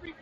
Thank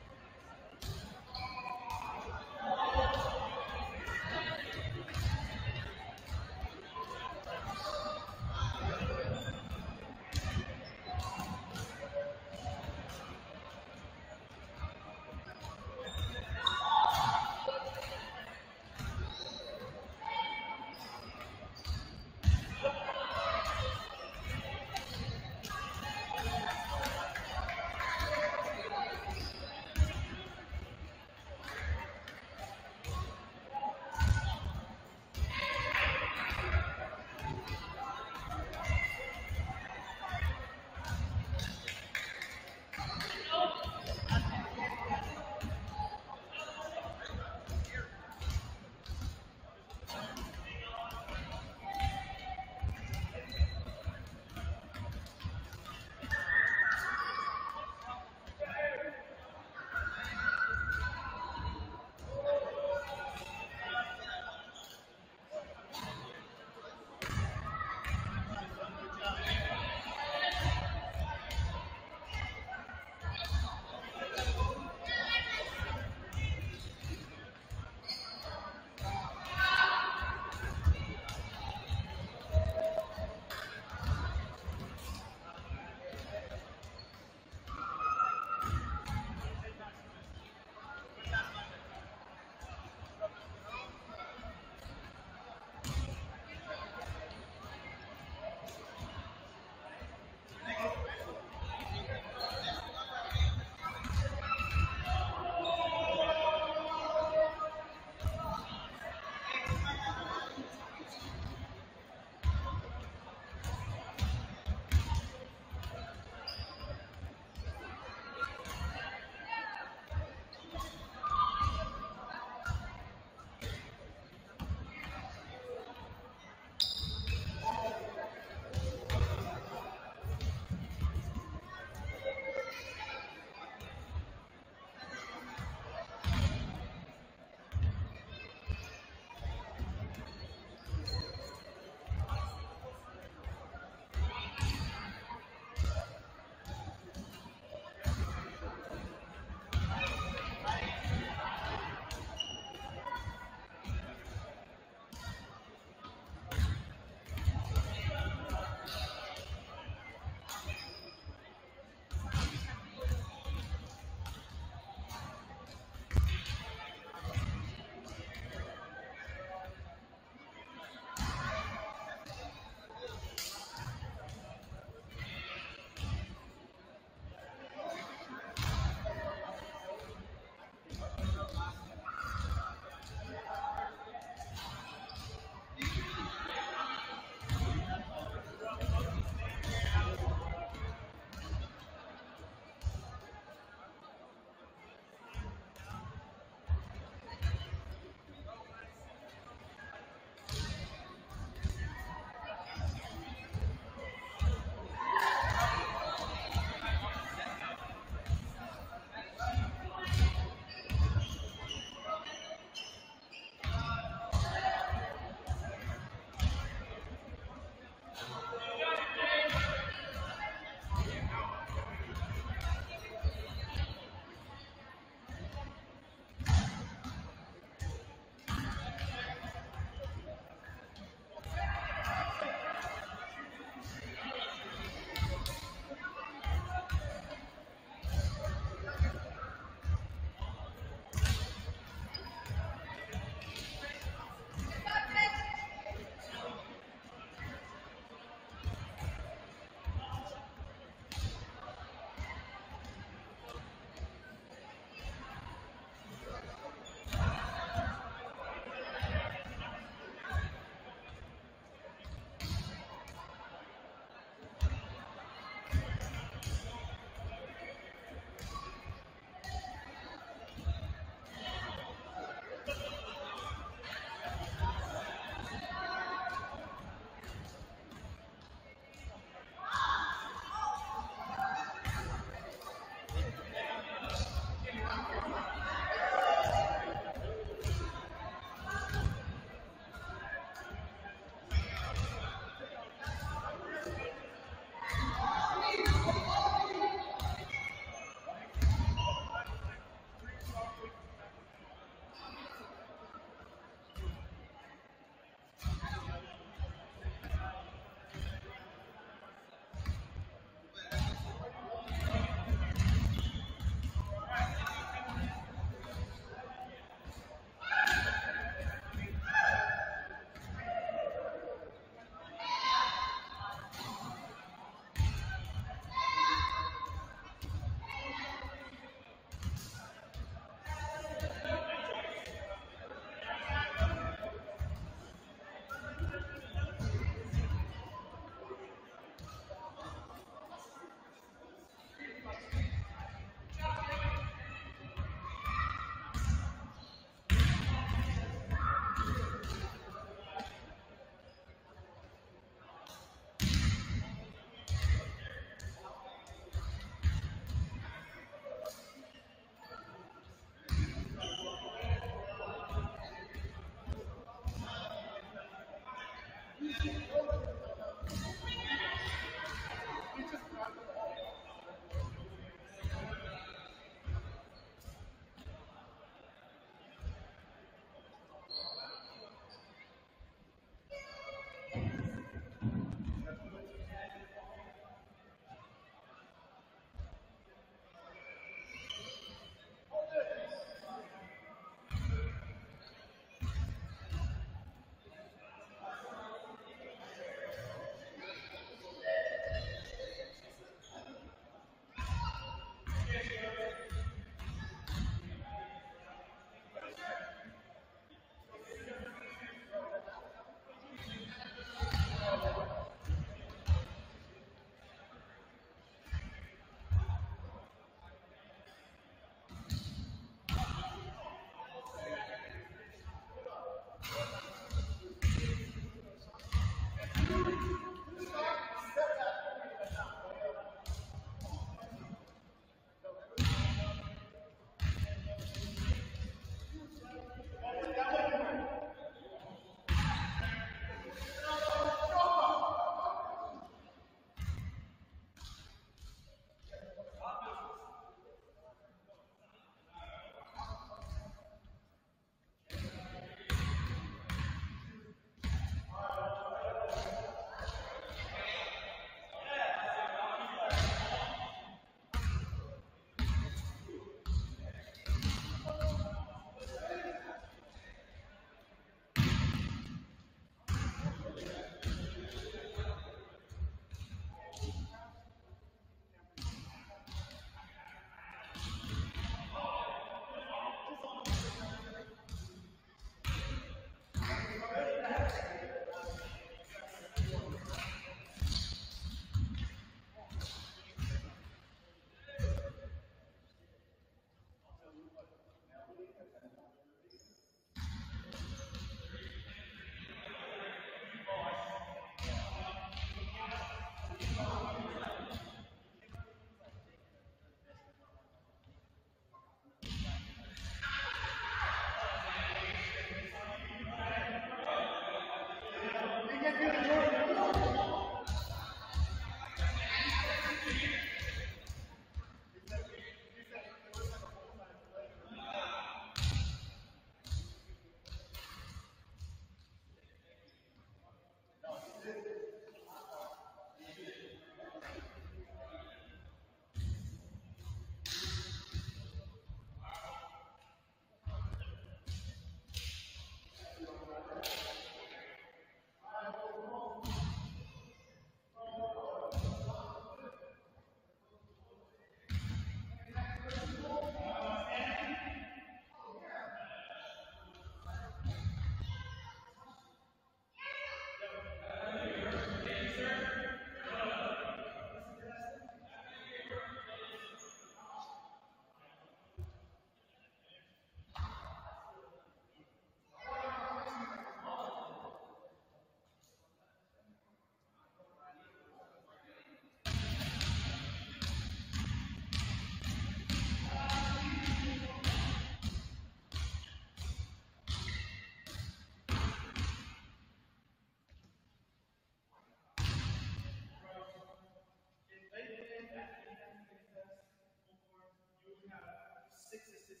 six is